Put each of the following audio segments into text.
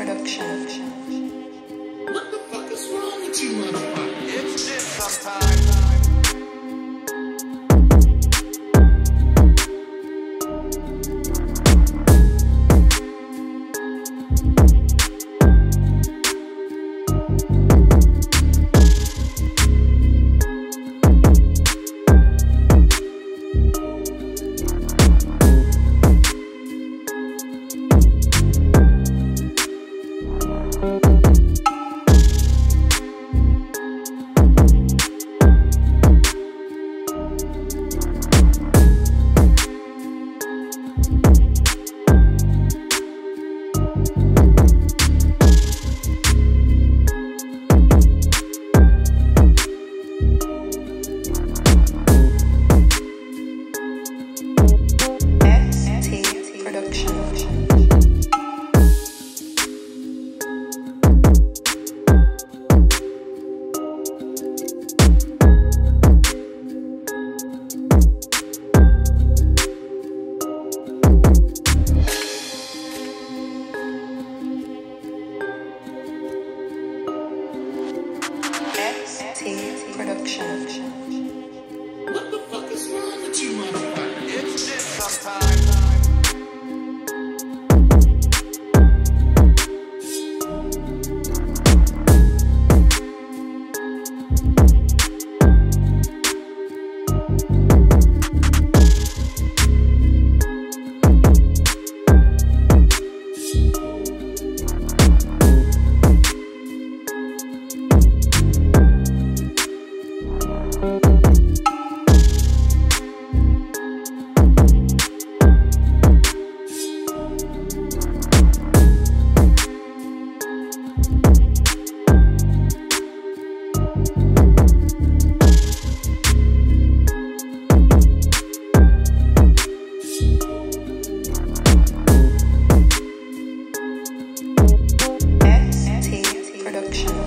production. What the fuck is wrong with you, motherfucker? It's shit sometimes. ST Production.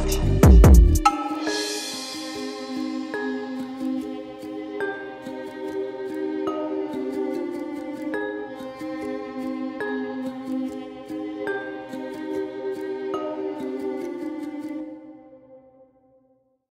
天。